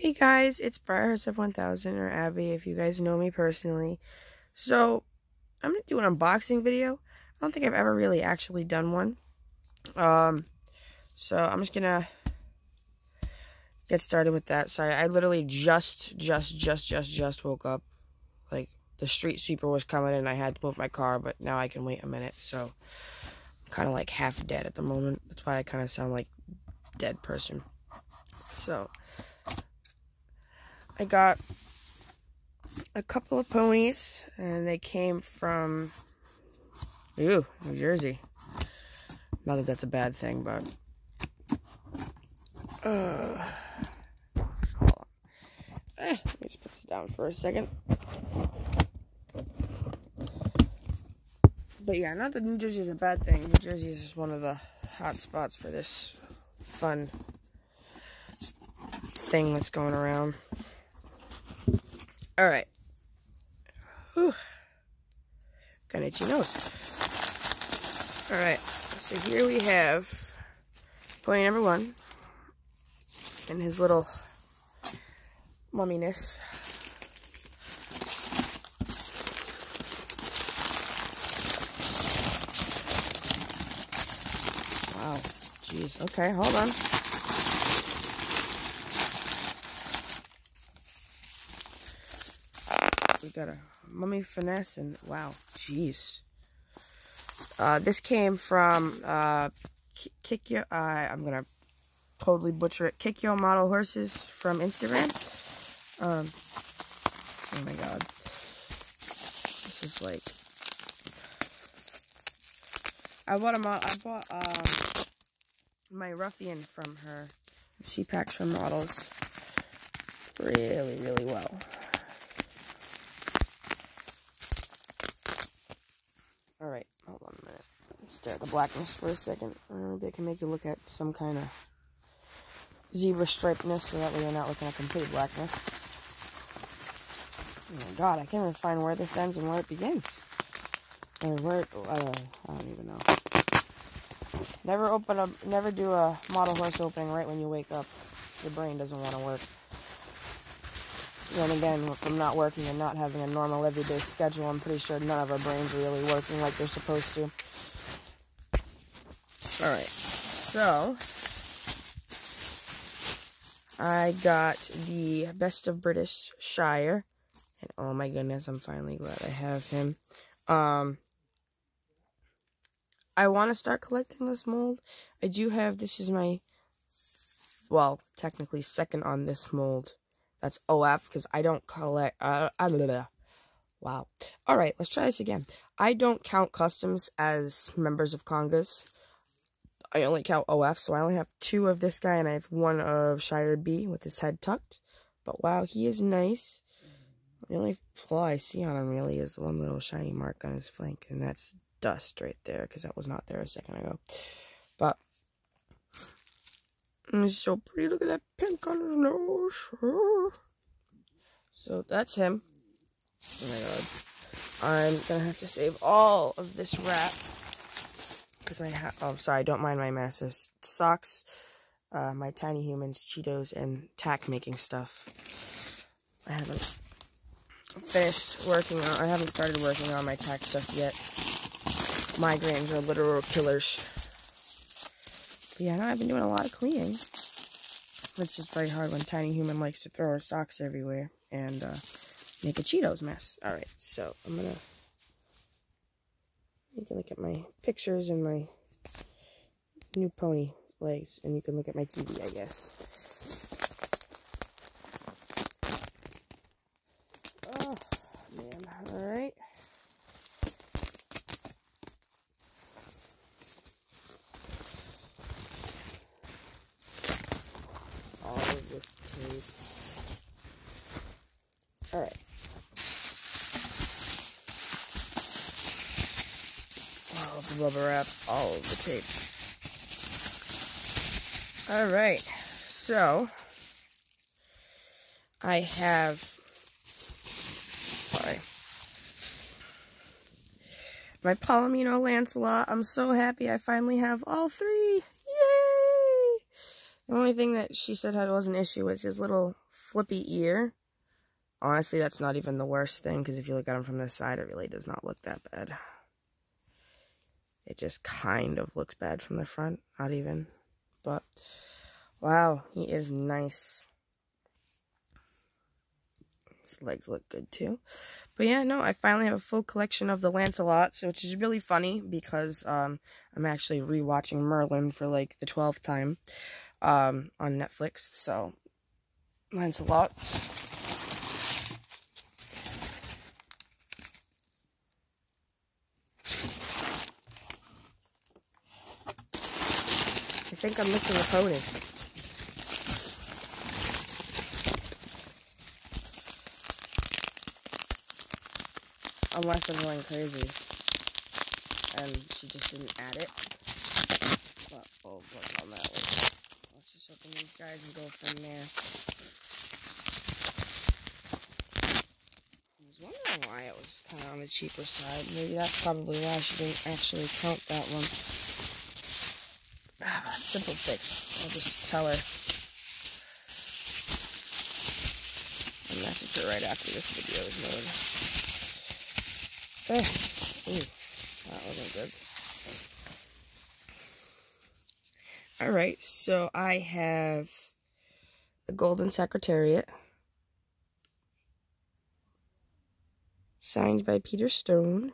Hey guys, it's Briarhearts 1000 or Abby if you guys know me personally. So, I'm going to do an unboxing video. I don't think I've ever really actually done one. Um, so I'm just going to get started with that. Sorry, I literally just, just, just, just, just woke up. Like, the street sweeper was coming and I had to move my car, but now I can wait a minute. So, I'm kind of like half dead at the moment. That's why I kind of sound like dead person. So, I got a couple of ponies, and they came from, ooh, New Jersey. Not that that's a bad thing, but, uh, hold on. Eh, let me just put this down for a second. But yeah, not that New Jersey is a bad thing. New Jersey is just one of the hot spots for this fun thing that's going around. All right. Whew. Got an itchy nose. All right. So here we have pony number one and his little mumminess. Wow. Jeez. Okay, hold on. We got a mummy finesse and wow, jeez. Uh, this came from uh, Kikyo. Uh, I'm gonna totally butcher it. Kikyo model horses from Instagram. Um, oh my god, this is like. I bought a mod. I bought uh, my ruffian from her. She packs her models really, really well. Alright, hold on a minute. Stare at the blackness for a second. I can make you look at some kind of zebra stripeness so that way you're not looking at complete blackness. Oh my god, I can't even find where this ends and where it begins. Or where, uh, I don't even know. Never open a, never do a model horse opening right when you wake up. Your brain doesn't want to work. Then again, from not working and not having a normal everyday schedule, I'm pretty sure none of our brains are really working like they're supposed to. Alright, so I got the Best of British Shire. And oh my goodness, I'm finally glad I have him. Um, I want to start collecting this mold. I do have, this is my, well, technically second on this mold. That's OF because I don't collect. Uh, uh, wow. All right, let's try this again. I don't count customs as members of Congas. I only count OF, so I only have two of this guy, and I have one of Shire B with his head tucked. But wow, he is nice. The only flaw I see on him really is one little shiny mark on his flank, and that's dust right there, because that was not there a second ago. But He's so pretty. Look at that pink on his nose. So that's him. Oh my god. I'm gonna have to save all of this wrap. Because I have. Oh, sorry. Don't mind my mess. Socks, uh, my tiny humans, Cheetos, and tack making stuff. I haven't finished working on. I haven't started working on my tack stuff yet. Migraines are literal killers But yeah, no, I've been doing a lot of cleaning. Which is very hard when Tiny Human likes to throw her socks everywhere and uh, make a Cheetos mess. Alright, so I'm gonna you can look at my pictures and my new pony legs, and you can look at my TV, I guess. Oh, man. Alright. Alright. Of the rubber wrap, all of the tape. Alright, so I have sorry. My Palomino Lancelot. I'm so happy I finally have all three. Yay! The only thing that she said had was an issue was his little flippy ear. Honestly, that's not even the worst thing, because if you look at him from this side, it really does not look that bad. It just kind of looks bad from the front, not even. But, wow, he is nice. His legs look good, too. But yeah, no, I finally have a full collection of the Lancelots, which is really funny, because um, I'm actually rewatching Merlin for, like, the 12th time um, on Netflix. So, Lancelot think I'm missing a pony. Unless I'm going crazy. And she just didn't add it. But, oh, look on that one. Let's just open these guys and go from there. I was wondering why it was kind of on the cheaper side. Maybe that's probably why she didn't actually count that one. Ah, simple fix. I'll just tell her. And message her right after this video is made. Eh, okay. Ooh, that wasn't good. Alright, so I have the Golden Secretariat. Signed by Peter Stone.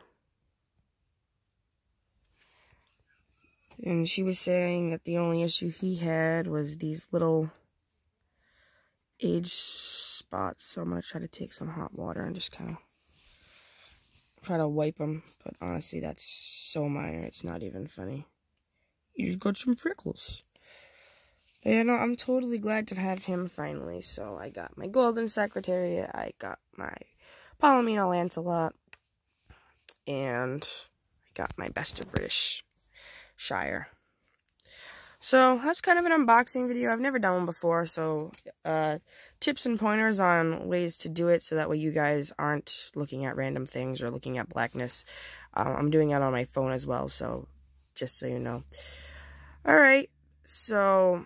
And she was saying that the only issue he had was these little age spots. So I'm going to try to take some hot water and just kind of try to wipe them. But honestly, that's so minor. It's not even funny. You just got some prickles. But yeah, no, I'm totally glad to have him finally. So I got my Golden Secretariat. I got my Palomino Lancelot. And I got my Best of British Shire. So that's kind of an unboxing video. I've never done one before, so uh, tips and pointers on ways to do it so that way you guys aren't looking at random things or looking at blackness. Um, I'm doing it on my phone as well, so just so you know. Alright, so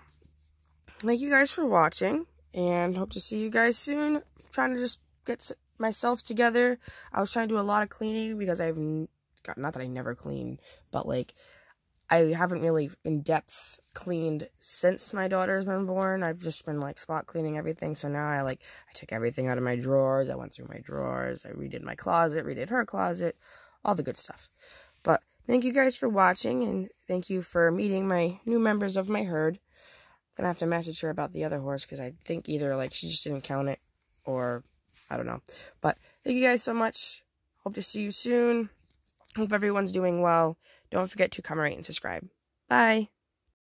thank you guys for watching, and hope to see you guys soon. I'm trying to just get myself together. I was trying to do a lot of cleaning because I've got, not that I never clean, but like I haven't really in depth cleaned since my daughter's been born. I've just been like spot cleaning everything. So now I like I took everything out of my drawers. I went through my drawers. I redid my closet, redid her closet, all the good stuff. But thank you guys for watching and thank you for meeting my new members of my herd. I'm gonna have to message her about the other horse because I think either like she just didn't count it or I don't know. But thank you guys so much. Hope to see you soon. Hope everyone's doing well. Don't forget to comment, rate, and subscribe. Bye.